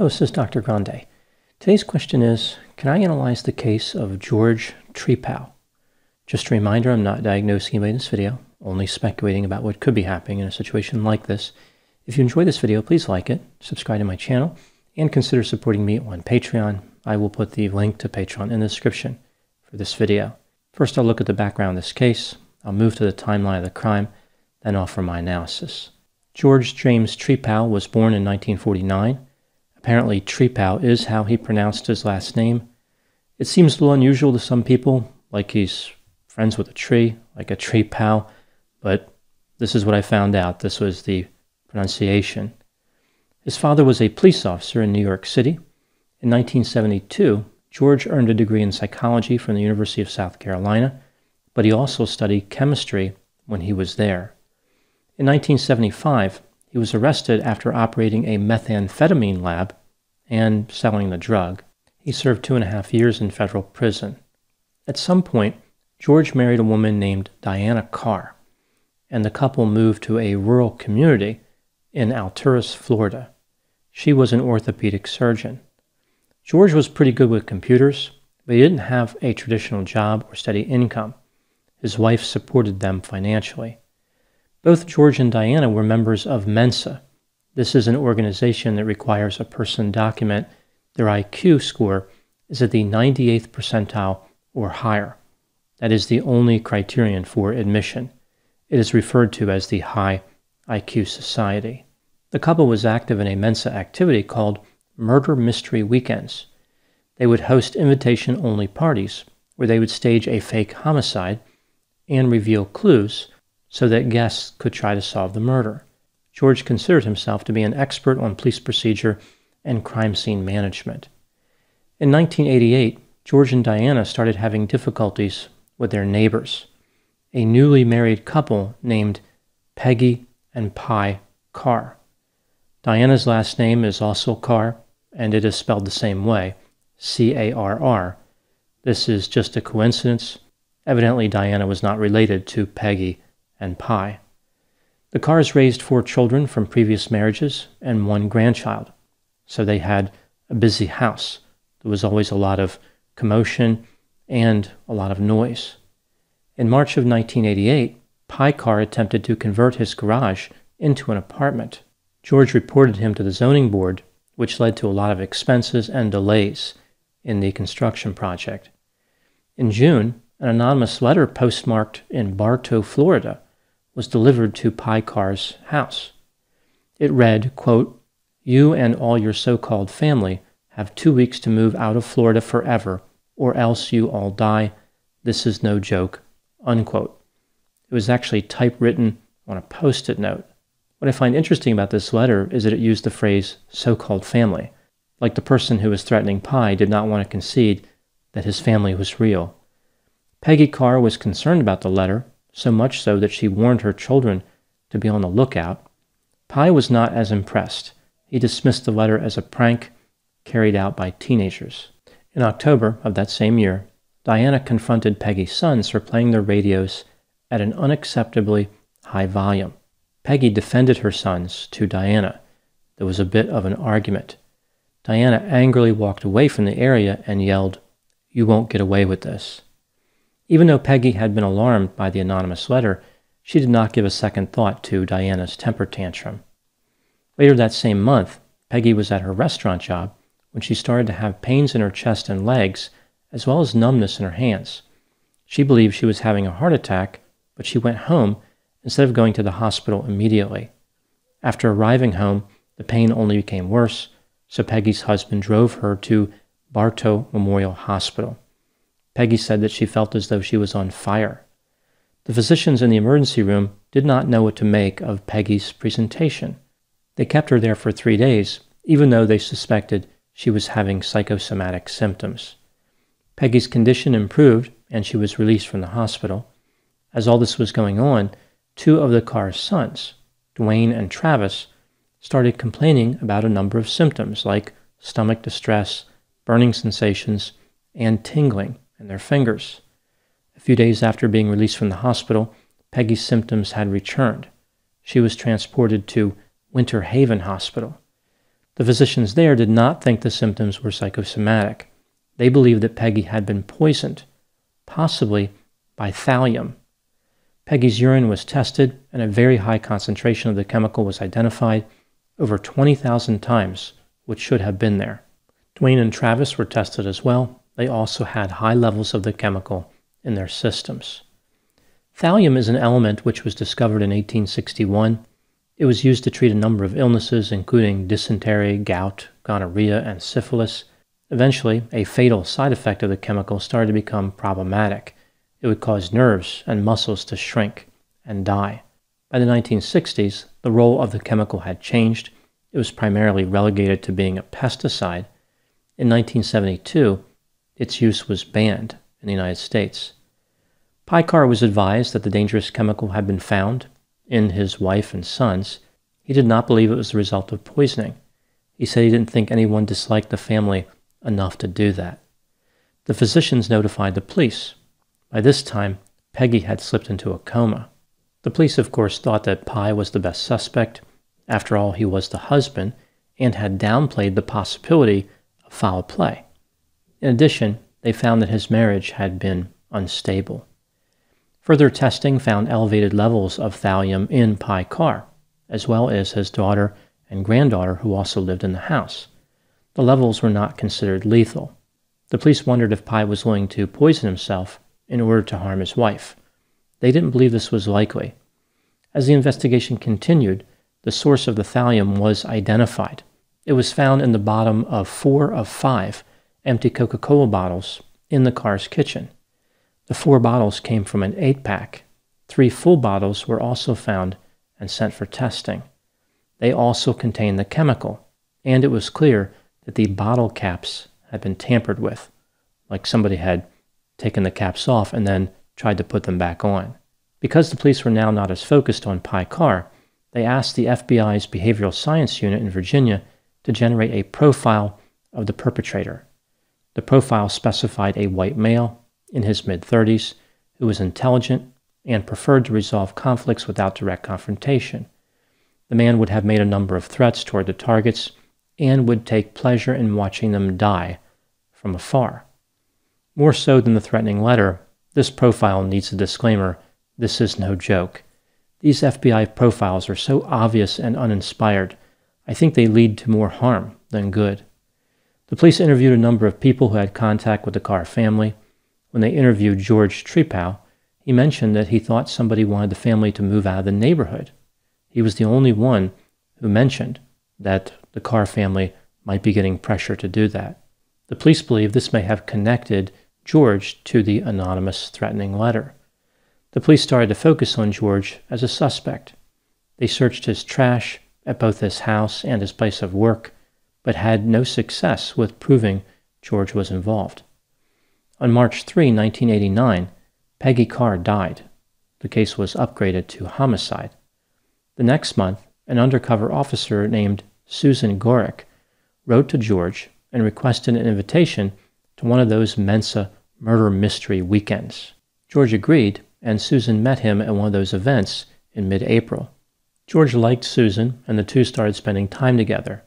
Oh, this is Dr. Grande. Today's question is Can I analyze the case of George Trepal? Just a reminder I'm not diagnosing anybody in this video, only speculating about what could be happening in a situation like this. If you enjoy this video, please like it, subscribe to my channel, and consider supporting me on Patreon. I will put the link to Patreon in the description for this video. First, I'll look at the background of this case. I'll move to the timeline of the crime, then offer my analysis. George James Trepal was born in 1949 Apparently, Trepal is how he pronounced his last name. It seems a little unusual to some people, like he's friends with a tree, like a tree pal, but this is what I found out. This was the pronunciation. His father was a police officer in New York City. In 1972, George earned a degree in psychology from the University of South Carolina, but he also studied chemistry when he was there. In 1975, he was arrested after operating a methamphetamine lab and selling the drug. He served two and a half years in federal prison. At some point, George married a woman named Diana Carr, and the couple moved to a rural community in Alturas, Florida. She was an orthopedic surgeon. George was pretty good with computers, but he didn't have a traditional job or steady income. His wife supported them financially. Both George and Diana were members of Mensa. This is an organization that requires a person document their IQ score is at the 98th percentile or higher. That is the only criterion for admission. It is referred to as the High IQ Society. The couple was active in a Mensa activity called Murder Mystery Weekends. They would host invitation only parties where they would stage a fake homicide and reveal clues so that guests could try to solve the murder. George considered himself to be an expert on police procedure and crime scene management. In 1988, George and Diana started having difficulties with their neighbors, a newly married couple named Peggy and Pye Carr. Diana's last name is also Carr, and it is spelled the same way C A R R. This is just a coincidence. Evidently, Diana was not related to Peggy and Pye. The Carrs raised four children from previous marriages and one grandchild, so they had a busy house. There was always a lot of commotion and a lot of noise. In March of 1988, Pye Carr attempted to convert his garage into an apartment. George reported him to the zoning board, which led to a lot of expenses and delays in the construction project. In June, an anonymous letter postmarked in Bartow, Florida, was delivered to Pye Carr's house. It read, quote, You and all your so called family have two weeks to move out of Florida forever, or else you all die. This is no joke. Unquote. It was actually typewritten on a post it note. What I find interesting about this letter is that it used the phrase so called family, like the person who was threatening Pye did not want to concede that his family was real. Peggy Carr was concerned about the letter so much so that she warned her children to be on the lookout. Pye was not as impressed. He dismissed the letter as a prank carried out by teenagers. In October of that same year, Diana confronted Peggy's sons for playing their radios at an unacceptably high volume. Peggy defended her sons to Diana. There was a bit of an argument. Diana angrily walked away from the area and yelled, You won't get away with this. Even though Peggy had been alarmed by the anonymous letter, she did not give a second thought to Diana's temper tantrum. Later that same month, Peggy was at her restaurant job when she started to have pains in her chest and legs, as well as numbness in her hands. She believed she was having a heart attack, but she went home instead of going to the hospital immediately. After arriving home, the pain only became worse, so Peggy's husband drove her to Bartow Memorial Hospital. Peggy said that she felt as though she was on fire. The physicians in the emergency room did not know what to make of Peggy's presentation. They kept her there for three days, even though they suspected she was having psychosomatic symptoms. Peggy's condition improved and she was released from the hospital. As all this was going on, two of the Carr's sons, Dwayne and Travis, started complaining about a number of symptoms like stomach distress, burning sensations, and tingling and their fingers. A few days after being released from the hospital, Peggy's symptoms had returned. She was transported to Winter Haven Hospital. The physicians there did not think the symptoms were psychosomatic. They believed that Peggy had been poisoned, possibly by thallium. Peggy's urine was tested, and a very high concentration of the chemical was identified, over 20,000 times, which should have been there. Dwayne and Travis were tested as well. They also had high levels of the chemical in their systems. Thallium is an element which was discovered in 1861. It was used to treat a number of illnesses, including dysentery, gout, gonorrhea, and syphilis. Eventually, a fatal side effect of the chemical started to become problematic. It would cause nerves and muscles to shrink and die. By the 1960s, the role of the chemical had changed. It was primarily relegated to being a pesticide. In 1972, its use was banned in the United States. Pye Carr was advised that the dangerous chemical had been found in his wife and sons. He did not believe it was the result of poisoning. He said he didn't think anyone disliked the family enough to do that. The physicians notified the police. By this time, Peggy had slipped into a coma. The police, of course, thought that Pye was the best suspect. After all, he was the husband and had downplayed the possibility of foul play. In addition, they found that his marriage had been unstable. Further testing found elevated levels of thallium in Pye Carr, as well as his daughter and granddaughter who also lived in the house. The levels were not considered lethal. The police wondered if Pye was willing to poison himself in order to harm his wife. They didn't believe this was likely. As the investigation continued, the source of the thallium was identified. It was found in the bottom of four of five empty Coca Cola bottles in the Carrs' kitchen. The four bottles came from an eight pack. Three full bottles were also found and sent for testing. They also contained the chemical, and it was clear that the bottle caps had been tampered with, like somebody had taken the caps off and then tried to put them back on. Because the police were now not as focused on Pye Carr, they asked the FBI's Behavioral Science Unit in Virginia to generate a profile of the perpetrator. The profile specified a white male in his mid 30s who was intelligent and preferred to resolve conflicts without direct confrontation. The man would have made a number of threats toward the targets and would take pleasure in watching them die from afar. More so than the threatening letter, this profile needs a disclaimer this is no joke. These FBI profiles are so obvious and uninspired, I think they lead to more harm than good. The police interviewed a number of people who had contact with the Carr family. When they interviewed George Trepal, he mentioned that he thought somebody wanted the family to move out of the neighborhood. He was the only one who mentioned that the Carr family might be getting pressure to do that. The police believe this may have connected George to the anonymous threatening letter. The police started to focus on George as a suspect. They searched his trash at both his house and his place of work, but had no success with proving George was involved. On March 3, 1989, Peggy Carr died. The case was upgraded to homicide. The next month, an undercover officer named Susan Goreck, wrote to George and requested an invitation to one of those Mensa murder mystery weekends. George agreed, and Susan met him at one of those events in mid April. George liked Susan, and the two started spending time together.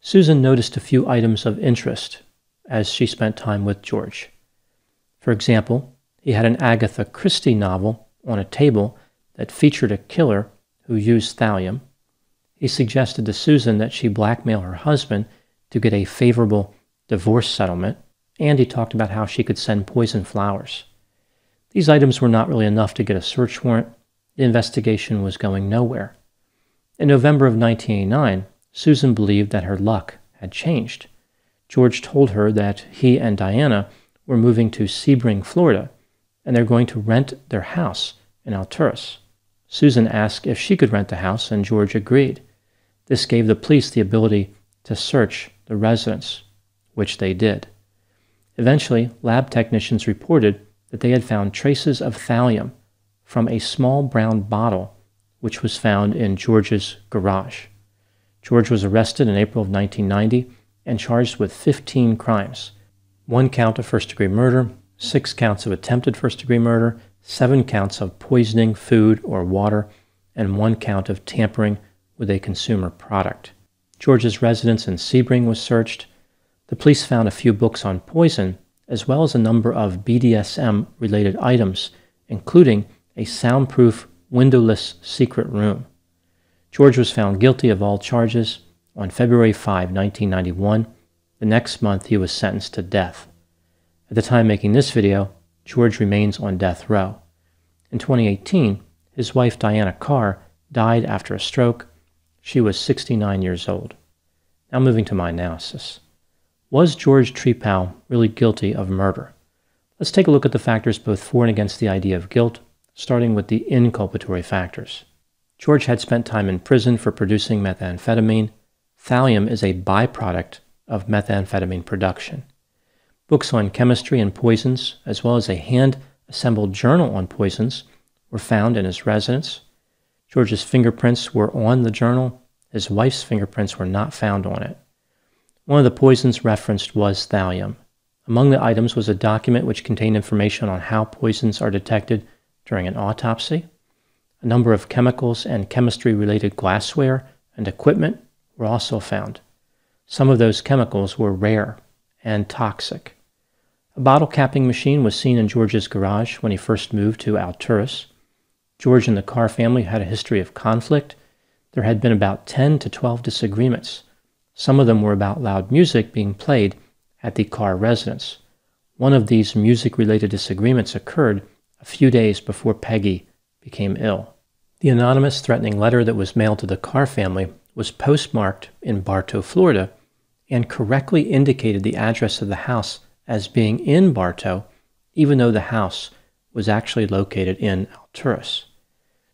Susan noticed a few items of interest as she spent time with George. For example, he had an Agatha Christie novel on a table that featured a killer who used thallium, he suggested to Susan that she blackmail her husband to get a favorable divorce settlement, and he talked about how she could send poison flowers. These items were not really enough to get a search warrant. The investigation was going nowhere. In November of 1989, Susan believed that her luck had changed. George told her that he and Diana were moving to Sebring, Florida, and they're going to rent their house in Alturas. Susan asked if she could rent the house, and George agreed. This gave the police the ability to search the residence, which they did. Eventually, lab technicians reported that they had found traces of thallium from a small brown bottle which was found in George's garage. George was arrested in April of 1990 and charged with 15 crimes one count of first degree murder, six counts of attempted first degree murder, seven counts of poisoning food or water, and one count of tampering with a consumer product. George's residence in Sebring was searched. The police found a few books on poison, as well as a number of BDSM related items, including a soundproof, windowless secret room. George was found guilty of all charges on February 5, 1991. The next month, he was sentenced to death. At the time making this video, George remains on death row. In 2018, his wife Diana Carr died after a stroke. She was 69 years old. Now moving to my analysis. Was George Trepal really guilty of murder? Let's take a look at the factors both for and against the idea of guilt, starting with the inculpatory factors. George had spent time in prison for producing methamphetamine. Thallium is a byproduct of methamphetamine production. Books on chemistry and poisons, as well as a hand assembled journal on poisons, were found in his residence. George's fingerprints were on the journal. His wife's fingerprints were not found on it. One of the poisons referenced was thallium. Among the items was a document which contained information on how poisons are detected during an autopsy. A number of chemicals and chemistry related glassware and equipment were also found. Some of those chemicals were rare and toxic. A bottle capping machine was seen in George's garage when he first moved to Alturas. George and the Carr family had a history of conflict. There had been about 10 to 12 disagreements. Some of them were about loud music being played at the Carr residence. One of these music related disagreements occurred a few days before Peggy became ill. The anonymous threatening letter that was mailed to the Carr family was postmarked in Bartow, Florida, and correctly indicated the address of the house as being in Bartow, even though the house was actually located in Alturas.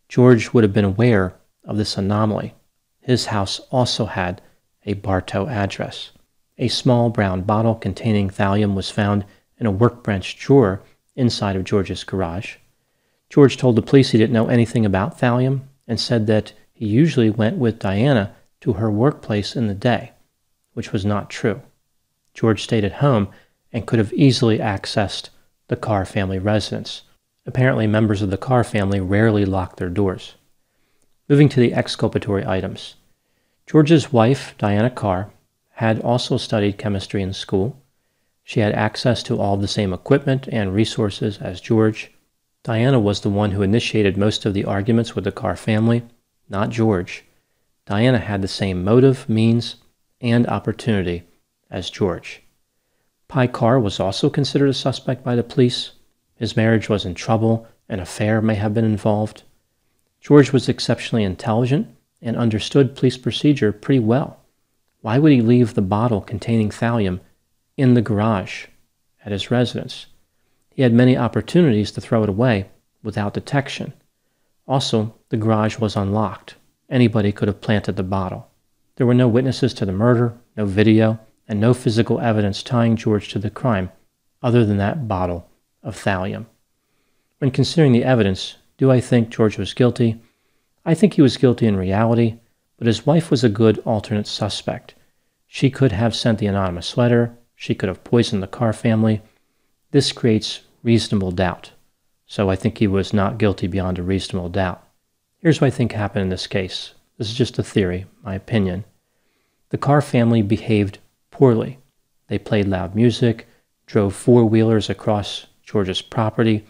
George would have been aware of this anomaly. His house also had a Bartow address. A small brown bottle containing thallium was found in a workbench drawer inside of George's garage. George told the police he didn't know anything about thallium and said that he usually went with Diana to her workplace in the day, which was not true. George stayed at home and could have easily accessed the Carr family residence. Apparently, members of the Carr family rarely locked their doors. Moving to the exculpatory items. George's wife, Diana Carr, had also studied chemistry in school. She had access to all the same equipment and resources as George. Diana was the one who initiated most of the arguments with the Carr family, not George. Diana had the same motive, means, and opportunity as George. Pye Carr was also considered a suspect by the police. His marriage was in trouble, an affair may have been involved. George was exceptionally intelligent and understood police procedure pretty well. Why would he leave the bottle containing thallium in the garage at his residence? He had many opportunities to throw it away without detection. Also, the garage was unlocked. Anybody could have planted the bottle. There were no witnesses to the murder, no video, and no physical evidence tying George to the crime other than that bottle of thallium. When considering the evidence, do I think George was guilty? I think he was guilty in reality, but his wife was a good alternate suspect. She could have sent the anonymous letter, she could have poisoned the Carr family. This creates reasonable doubt. So I think he was not guilty beyond a reasonable doubt. Here's what I think happened in this case. This is just a theory, my opinion. The Carr family behaved poorly. They played loud music, drove four wheelers across George's property,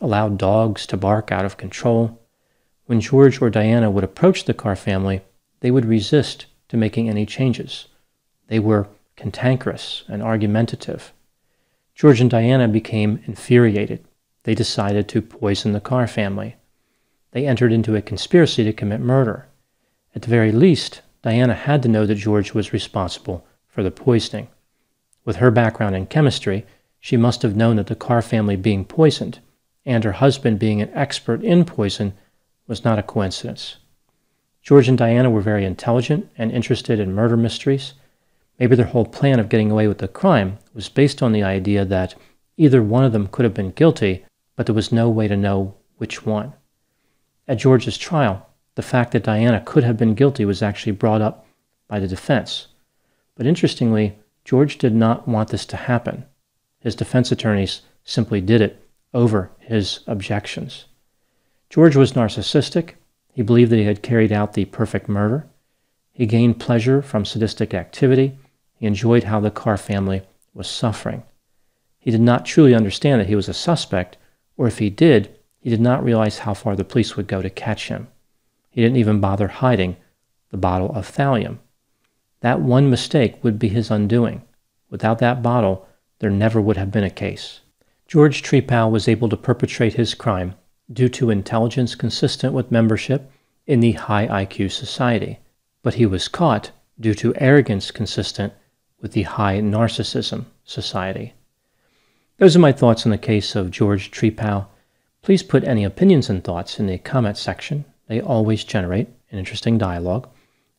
allowed dogs to bark out of control. When George or Diana would approach the Carr family, they would resist to making any changes. They were cantankerous and argumentative. George and Diana became infuriated. They decided to poison the Carr family. They entered into a conspiracy to commit murder. At the very least, Diana had to know that George was responsible for the poisoning. With her background in chemistry, she must have known that the Carr family being poisoned and her husband being an expert in poison was not a coincidence. George and Diana were very intelligent and interested in murder mysteries. Maybe their whole plan of getting away with the crime was based on the idea that either one of them could have been guilty, but there was no way to know which one. At George's trial, the fact that Diana could have been guilty was actually brought up by the defense. But interestingly, George did not want this to happen. His defense attorneys simply did it over his objections. George was narcissistic. He believed that he had carried out the perfect murder. He gained pleasure from sadistic activity. He enjoyed how the Carr family was suffering. He did not truly understand that he was a suspect, or if he did, he did not realize how far the police would go to catch him. He didn't even bother hiding the bottle of thallium. That one mistake would be his undoing. Without that bottle, there never would have been a case. George Trepal was able to perpetrate his crime due to intelligence consistent with membership in the high IQ society, but he was caught due to arrogance consistent with the high narcissism society. Those are my thoughts on the case of George Trepal. Please put any opinions and thoughts in the comment section. They always generate an interesting dialogue.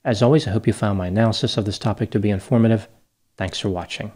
As always, I hope you found my analysis of this topic to be informative. Thanks for watching.